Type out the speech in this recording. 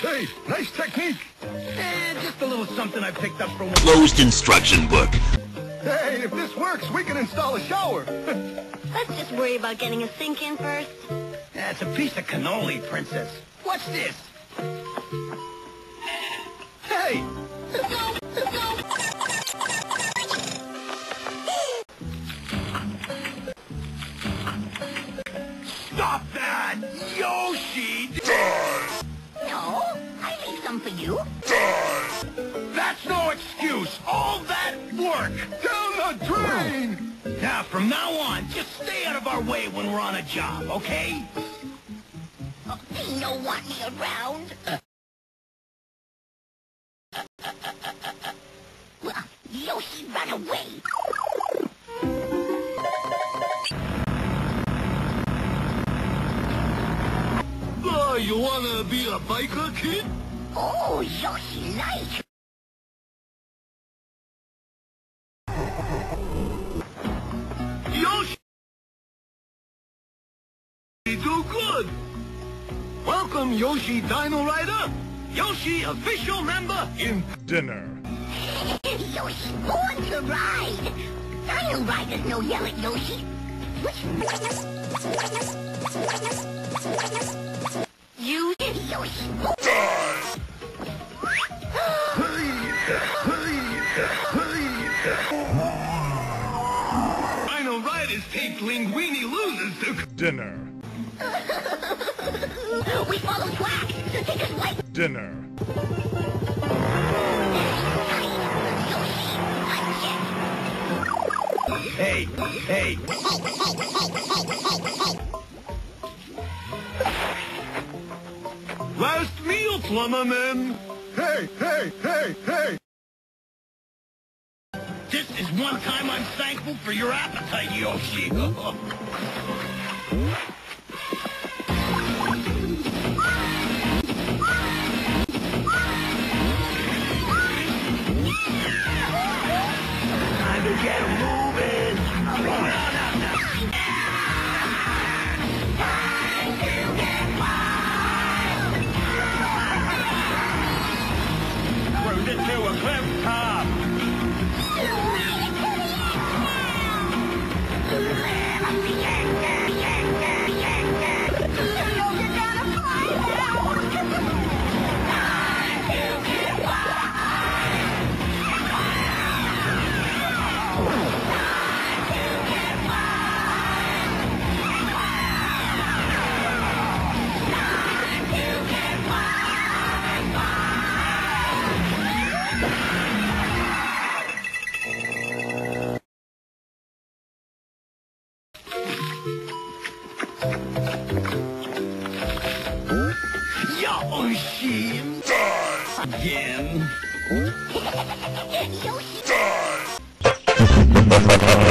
Hey, nice technique. Eh, just a little something I picked up from... Closed instruction book. Hey, if this works, we can install a shower. Let's just worry about getting a sink in first. That's a piece of cannoli, princess. What's this? Hey! That! Yoshi! No, I leave some for you. That's no excuse! All that work! Down the drain! Now, from now on, just stay out of our way when we're on a job, okay? Oh, they don't want me around. well, Yoshi ran away. You wanna be a biker kid? Oh, Yoshi like. Yoshi! Do good! Welcome, Yoshi Dino Rider! Yoshi, official member in Dinner. Yoshi born to ride. Dino Riders no yell at Yoshi. You, Yoshi. Dino Riders taped Linguini loses to... Dinner. We follow track. Take us away. Dinner. Hey, hey! Last meal, plumberman! Hey, hey, hey, hey! This is one time I'm thankful for your appetite, Yoshi. Time to get moving. Yoshi! Again. Yoshi.